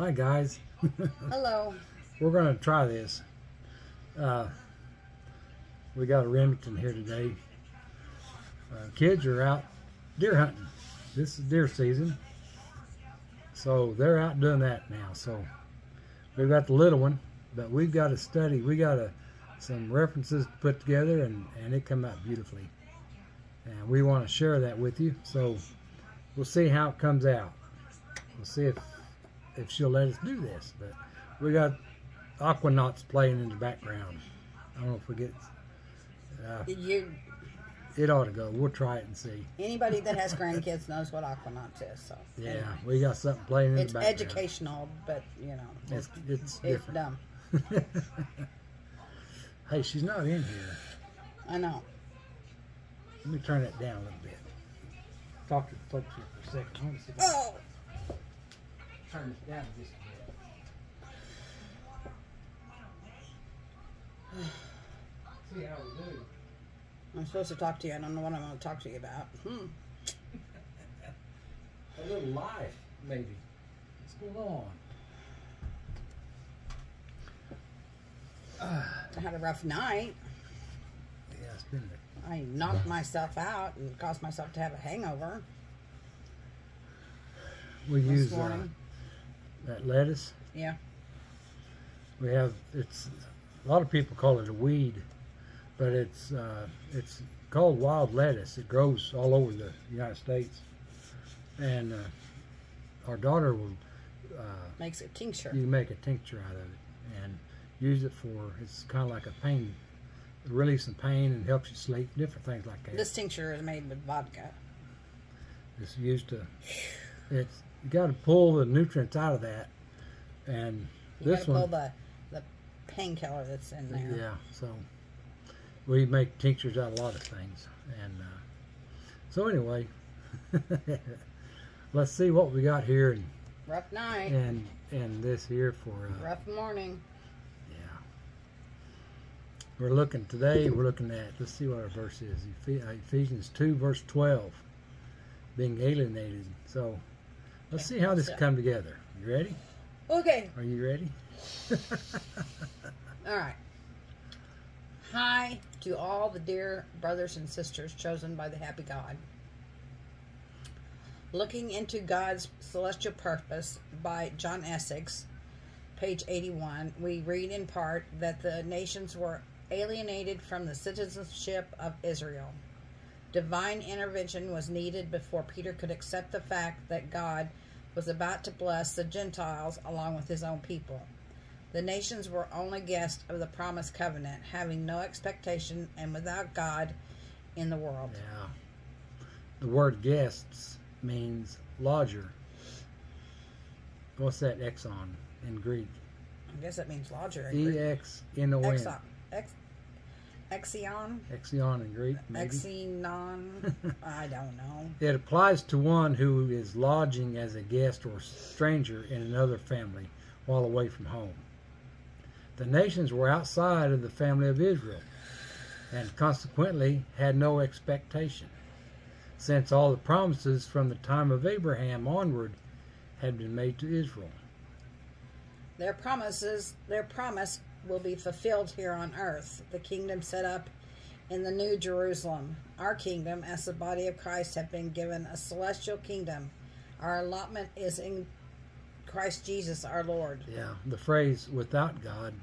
Hi guys. Hello. We're going to try this. Uh, we got a Remington here today. Uh, kids are out deer hunting. This is deer season. So they're out doing that now. So we've got the little one, but we've got to study. We got a, some references to put together and, and it come out beautifully. And we want to share that with you. So we'll see how it comes out. We'll see if if she'll let us do this. But we got Octonauts playing in the background. I don't know if we get. Uh, You, it ought to go. We'll try it and see. anybody that has grandkids knows what Octonauts is. So Yeah, anyway. we got something playing in it's the background. educational, but you know, It's it's it's different. dumb. hey, she's not in here. I know. Let me turn it down a little bit. Talk to the folks here for a second. I want to see if I Oh, turn this down just a bit. See how we do. I'm supposed to talk to you. I don't know what I'm going to talk to you about. Hmm. A little life, maybe. What's going on? I had a rough night. Yeah, it's been a I knocked myself out and caused myself to have a hangover We this use uh. That lettuce. Yeah. We have it's a lot of people call it a weed, but it's uh, it's called wild lettuce. It grows all over the United States, and uh, our daughter will uh, Makes a tincture. you make a tincture out of it and use it for it's kind of like a pain, release some pain and helps you sleep. Different things like that. This tincture is made with vodka. It's used to. It's you got to pull the nutrients out of that, and You this one. pull the, the painkiller that's in there. Yeah, so we make tinctures out of a lot of things, and uh, so anyway, let's see what we got here and Rough night. and and this here for uh, Rough morning. yeah. We're looking today. We're looking at let's see what our verse is. Uh, Ephesians two verse twelve, being alienated. So let's see how this so- come together. You ready? Okay. Are you ready? All right. Hi to all the dear brothers and sisters chosen by the happy God. Looking into God's Celestial Purpose by John Essex, page 81, we read in part that the nations were alienated from the citizenship of Israel. Divine intervention was needed before Peter could accept the fact that God was about to bless the Gentiles along with his own people. The nations were only guests of the promised covenant, having no expectation and without God in the world. Yeah. The word guests means lodger. What's that exon in Greek? I guess that means lodger. in E in the wind. Exon. Ex, Exion? Exion in Greek, maybe. Exinon? I don't know. It applies to one who is lodging as a guest or stranger in another family while away from home. The nations were outside of the family of Israel and consequently had no expectation, since all the promises from the time of Abraham onward had been made to Israel. Their promises, their promise will be fulfilled here on earth. The kingdom set up in the New Jerusalem. Our kingdom, as the body of Christ, have been given a celestial kingdom. Our allotment is in Christ Jesus, our Lord. Yeah, the phrase without God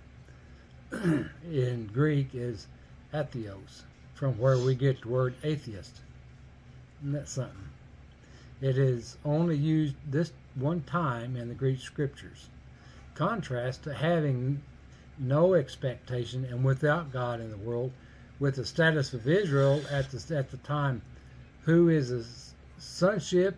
in Greek is atheos, from where we get the word atheist. Isn't that something? It is only used this one time in the Greek scriptures. Contrast to having no expectation and without God in the world, with the status of Israel at the at the time, who is a sonship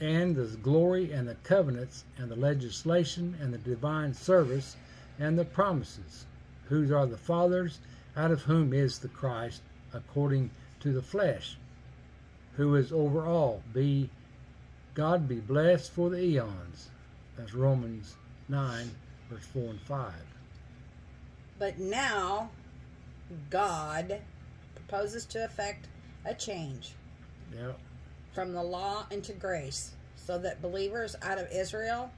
and the glory and the covenants and the legislation and the divine service and the promises, whose are the fathers, out of whom is the Christ, according to the flesh, who is over all. Be God be blessed for the eons. That's Romans nine, verse four and five. But now, God proposes to effect a change Yeah, from the law into grace, so that believers out of Israel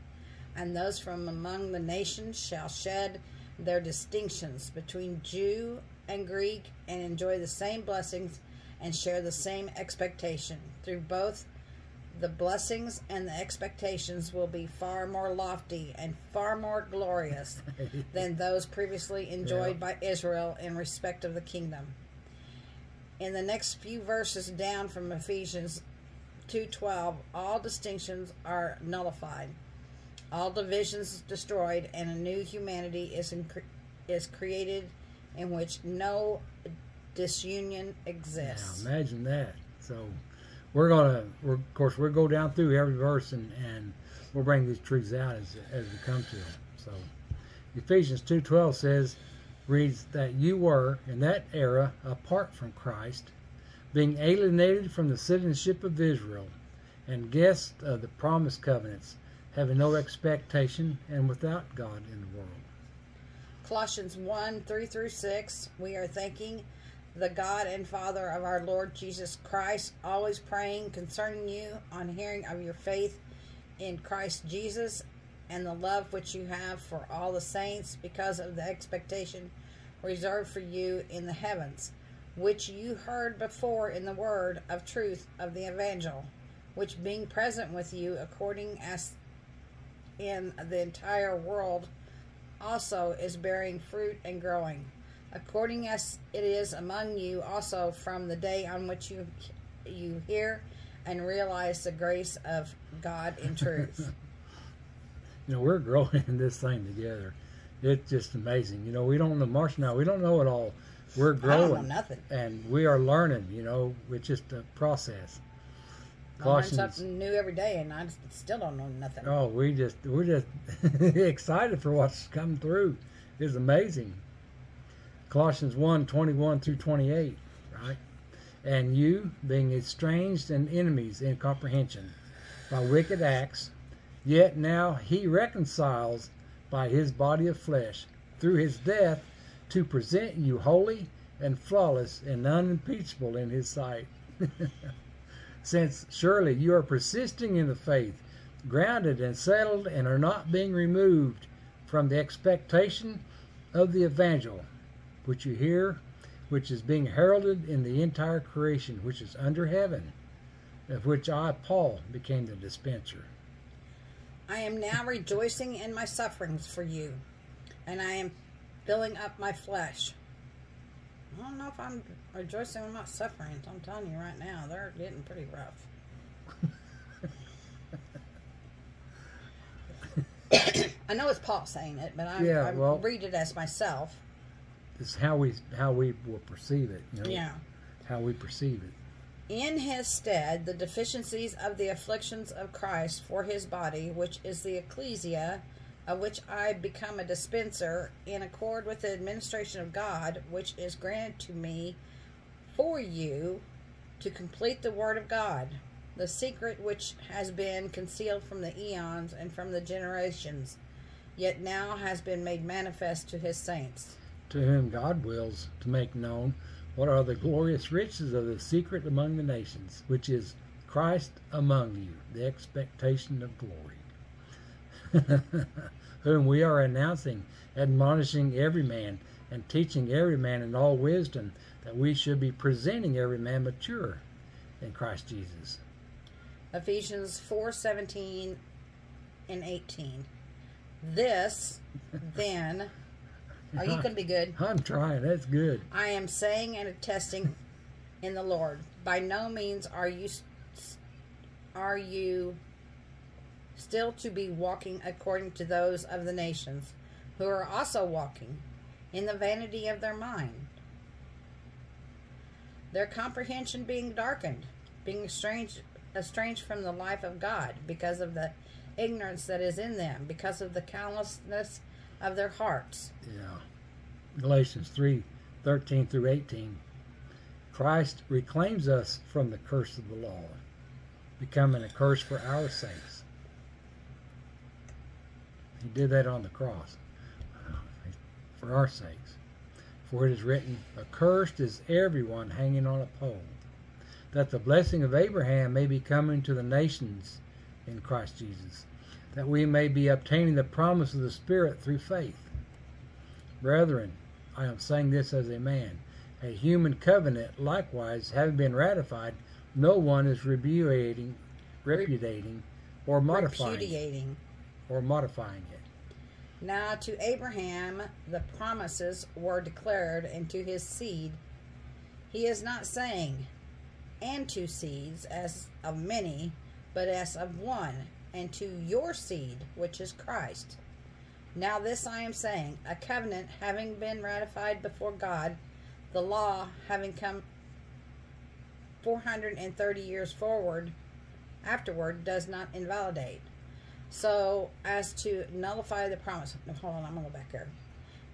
and those from among the nations shall shed their distinctions between Jew and Greek and enjoy the same blessings and share the same expectation. Through both, the blessings and the expectations will be far more lofty and far more glorious than those previously enjoyed Yeah. by Israel in respect of the kingdom. In the next few verses down from Ephesians 2:12, all distinctions are nullified. All divisions destroyed and a new humanity is in, is created in which no disunion exists. Now, imagine that. So, we're gonna, we're, of course, we'll go down through every verse and, and we'll bring these truths out as as we come to them. So, Ephesians two twelve says, reads that you were in that era apart from Christ, being alienated from the citizenship of Israel, and guests of the promised covenants, having no expectation and without God in the world. Colossians 1 3 through 6, we are thanking the God and Father of our Lord Jesus Christ, always praying concerning you on hearing of your faith in Christ Jesus and the love which you have for all the saints because of the expectation reserved for you in the heavens, which you heard before in the word of truth of the evangel, which being present with you according as in the entire world also is bearing fruit and growing, according as it is among you also from the day on which you you hear and realize the grace of God in truth. you know, we're growing in this thing together. It's just amazing. You know, we don't know Marcia now. We don't know it all. We're growing, know nothing. and we are learning. You know, it's just a process. I learn something new every day, and I still don't know nothing. Oh, we just we're just excited for what's come through. It's amazing. Colossians 1, 21 through 28, right? And you, being estranged and enemies in comprehension by wicked acts, yet now he reconciles by his body of flesh through his death to present you holy and flawless and unimpeachable in his sight. Since surely you are persisting in the faith, grounded and settled, and are not being removed from the expectation of the evangel, which you hear, which is being heralded in the entire creation, which is under heaven, of which I, Paul, became the dispenser. I am now rejoicing in my sufferings for you, and I am filling up my flesh. I don't know if I'm rejoicing in my sufferings. I'm telling you right now, they're getting pretty rough. I know it's Paul saying it, but I'm, Yeah, I well- read it as myself. It's how we how we will perceive it. You know, Yeah. How we perceive it. In his stead, the deficiencies of the afflictions of Christ for his body, which is the ecclesia, of which I become a dispenser, in accord with the administration of God, which is granted to me for you to complete the word of God, the secret which has been concealed from the eons and from the generations, yet now has been made manifest to his saints. To whom God wills to make known what are the glorious riches of the secret among the nations, which is Christ among you, the expectation of glory. whom we are announcing, admonishing every man, and teaching every man in all wisdom, that we should be presenting every man mature in Christ Jesus. Ephesians 4 17 and 18. This, then, are you going to be good? I'm trying. That's good. I am saying and attesting in the Lord. By no means are you are you still to be walking according to those of the nations, who are also walking in the vanity of their mind, their comprehension being darkened, being estranged, estranged from the life of God because of the ignorance that is in them, because of the callousness of their hearts. Yeah. Galatians 3 13 through 18. Christ reclaims us from the curse of the law, becoming a curse for our sakes. He did that on the cross uh, for our sakes. For it is written, Accursed is everyone hanging on a pole, that the blessing of Abraham may be coming to the nations in Christ Jesus, that we may be obtaining the promise of the Spirit through faith. Brethren, I am saying this as a man. A human covenant, likewise, having been ratified, no one is repudiating, repudiating, or modifying, Repudiating. or modifying it. Now to Abraham the promises were declared, and to his seed. He is not saying, and to seeds, as of many, but as of one, and to your seed, which is Christ. Now this I am saying, a covenant having been ratified before God, the law having come 430 years forward, afterward, does not invalidate. So, as to nullify the promise, hold on, I'm going to go back here.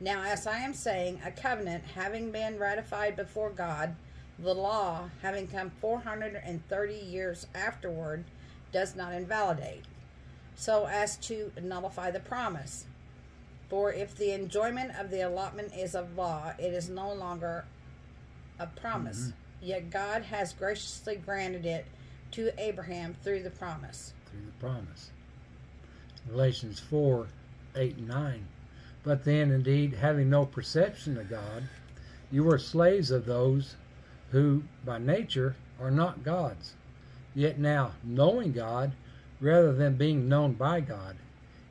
Now, as I am saying, a covenant having been ratified before God, the law having come 430 years afterward, does not invalidate. So, as to nullify the promise. For if the enjoyment of the allotment is of law, it is no longer a promise. Mm-hmm. Yet God has graciously granted it to Abraham through the promise. through the promise. Galatians 4 8 and 9. But then, indeed, having no perception of God, you were slaves of those who, by nature, are not gods. Yet now, knowing God, rather than being known by God,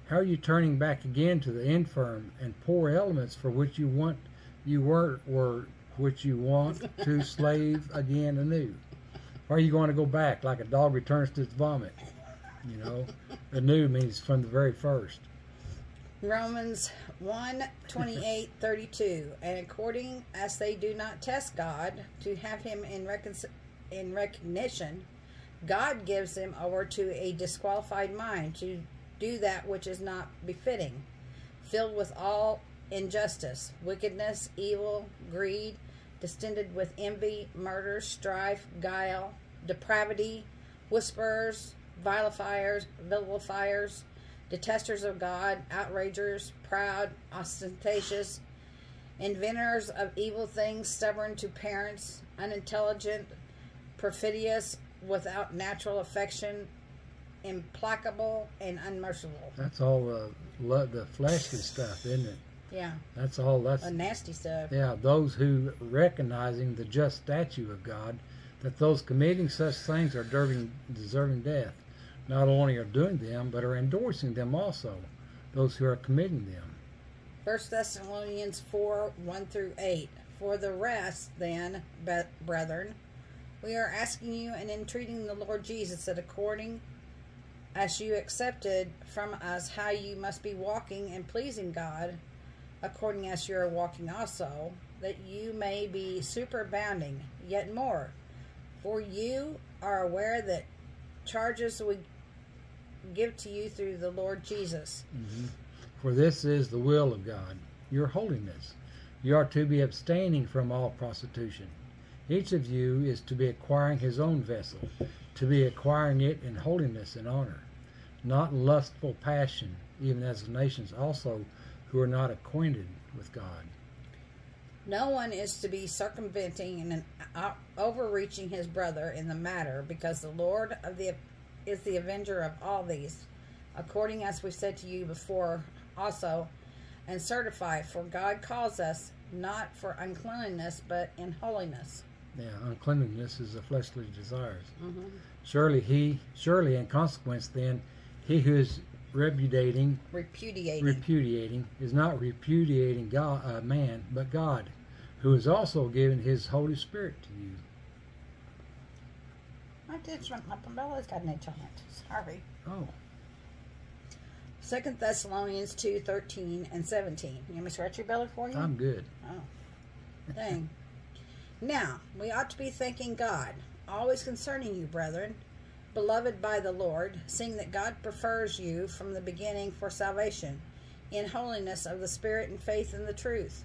how are you turning back again to the infirm and poor elements for which you want you were were which you want to slave again anew? Or are you going to go back like a dog returns to its vomit? You know, anew means from the very first. Romans 1 28 32. And according as they do not test God to have him in, recon- in recognition, God gives them over to a disqualified mind to do that which is not befitting, filled with all injustice, wickedness, evil, greed, distended with envy, murder, strife, guile, depravity, whisperers, vilifiers, vilifiers, detesters of God, outragers, proud, ostentatious, inventors of evil things, stubborn to parents, unintelligent, perfidious, without natural affection, implacable, and unmerciful. That's all the the fleshly stuff, isn't it? Yeah, That's all. That's a nasty stuff. yeah. Those who recognizing the just statue of God, that those committing such things are deserving deserving death. Not only are doing them, but are endorsing them also. Those who are committing them. First Thessalonians 4 1 through 8. For the rest, then, brethren, we are asking you and entreating the Lord Jesus that according as you accepted from us how you must be walking and pleasing God, according as you are walking also, that you may be superabounding yet more. For you are aware that charges we give to you through the Lord Jesus. Mm-hmm. For this is the will of God, your holiness. You are to be abstaining from all prostitution. Each of you is to be acquiring his own vessel, to be acquiring it in holiness and honor, not lustful passion, even as the nations also who are not acquainted with God. No one is to be circumventing and overreaching his brother in the matter, because the Lord of the is the avenger of all these, according as we said to you before also, and certify. For God calls us not for uncleanness, but in holiness. Yeah, uncleanness is the fleshly desires. Mhm. Surely he, surely in consequence, then, he who is repudiating, Repudiating. repudiating, is not repudiating God, uh, man, but God, who has also given His Holy Spirit to you. My ditch went my umbrella's got an itch on it. Sorry. Oh, Second Thessalonians two thirteen and seventeen. You want me to scratch your belly for you? I'm good. Oh, dang. Now, we ought to be thanking God, always concerning you, brethren, beloved by the Lord, seeing that God prefers you from the beginning for salvation, in holiness of the Spirit and faith in the truth,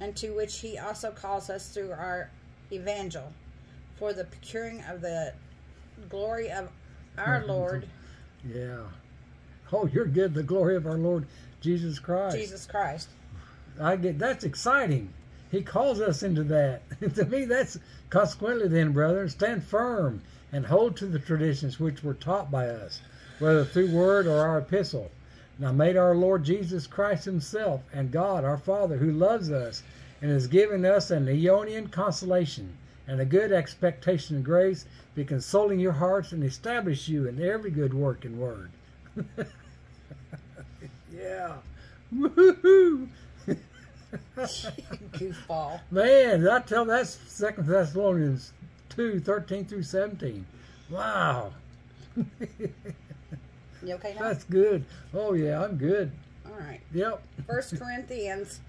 unto which He also calls us through our evangel, for the procuring of the glory of our mm-hmm. Lord Yeah. Oh, you're good. The glory of our Lord Jesus Christ. Jesus Christ. I get that's exciting. He calls us into that. to me, that's consequently then, brethren, stand firm and hold to the traditions which were taught by us, whether through word or our epistle. Now made our Lord Jesus Christ Himself and God our Father, who loves us and has given us an Aeonian consolation and a good expectation of grace, be consoling your hearts and establish you in every good work and word. yeah. Woohoo! Goofball. Man, I tell that's Second Thessalonians 2, 13 through 17. Wow. You okay now? That's good. Oh yeah, I'm good. All right. Yep. First Corinthians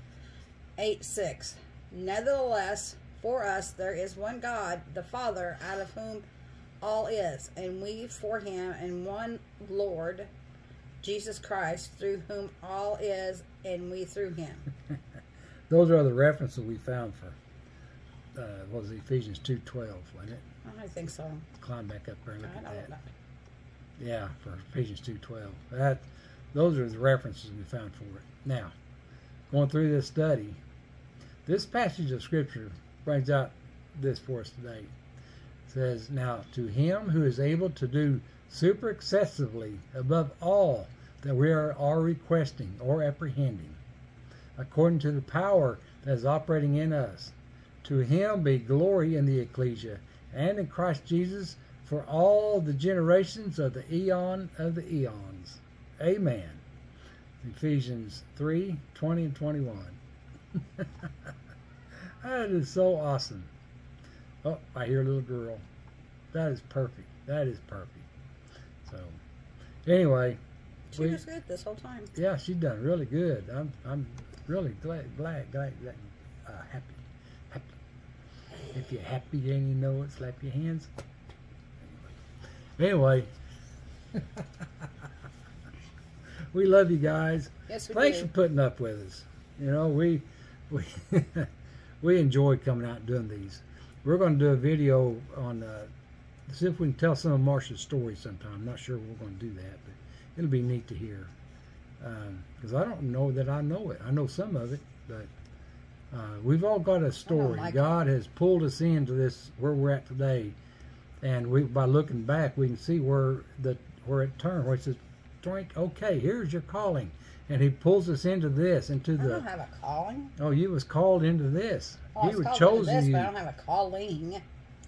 8 6. Nevertheless, for us there is one God, the Father, out of whom all is, and we for him, and one Lord, Jesus Christ, through whom all is, and we through him. Those are the references we found for uh, what was it, Ephesians two twelve, wasn't it? I think so. Climb back up there and look I at that. know. Yeah, for Ephesians two twelve. That those are the references we found for it. Now, going through this study, this passage of scripture brings out this for us today. It says, Now to him who is able to do super excessively above all that we are, are requesting or apprehending, according to the power that is operating in us. To him be glory in the ecclesia and in Christ Jesus for all the generations of the eon of the eons. Amen. Ephesians 3 20 and 21. that is so awesome. Oh, I hear a little girl. That is perfect. That is perfect. So, anyway, She We- was good this whole time. yeah, she's done really good. I'm I'm really glad glad glad, glad uh, happy happy. If you're happy and you know it, slap your hands. Anyway, we love you guys. Yes, we Thanks do. for putting up with us. You know we we we enjoy coming out and doing these. We're going to do a video on uh, see if we can tell some of Marsha's stories sometime. I'm not sure we're going to do that, but it'll be neat to hear because I don't know that I know it. I know some of it, but uh, we've all got a story. like God has pulled us into this where we're at today, and we by looking back, we can see where the where it turned. Where it says, "Drink, okay, here's your calling," and He pulls us into this, into the. I don't have a calling. Oh, you was called into this. Well, I he was was called into chosen this, you. but I don't have a calling.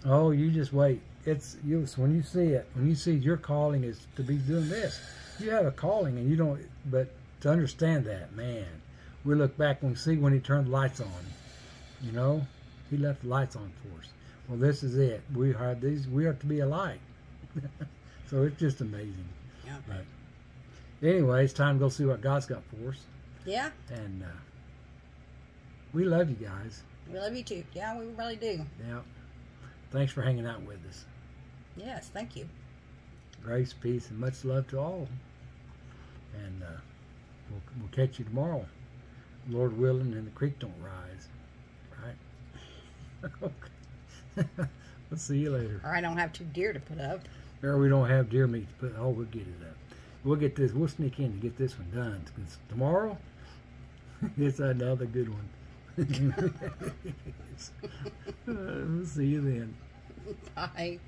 Oh, you just wait. It's you when you see it. When you see your calling is to be doing this. You have a calling, and you don't. But to understand that, man, we look back and we see when he turned the lights on. You know, he left the lights on for us. Well, this is it. We are these. We are to be a light. so it's just amazing. Yeah. But anyway, it's time to go see what God's got for us, Yeah, and uh, we love you guys. we love you too. Yeah, we really do. Yeah. Thanks for hanging out with us. Yes, thank you. grace, peace, and much love to all. And uh, we'll, we'll catch you tomorrow, Lord willing, and the creek don't rise. Right? okay. we'll see you later. Or I don't have two deer to put up. Or we don't have deer meat to put. Oh, we'll get it up. We'll get this. We'll sneak in to get this one done. 'cause tomorrow, it's another good one. Uh, we'll see you then. Bye.